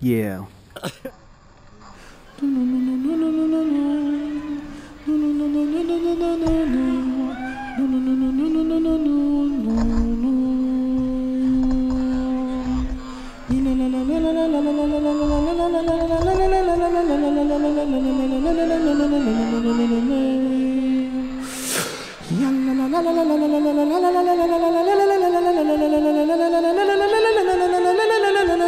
Yeah.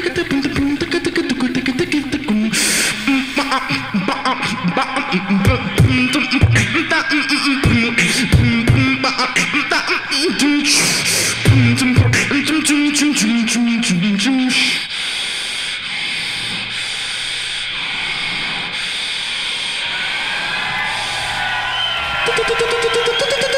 Tudo, tudo, tudo, tudo, tudo, tudo.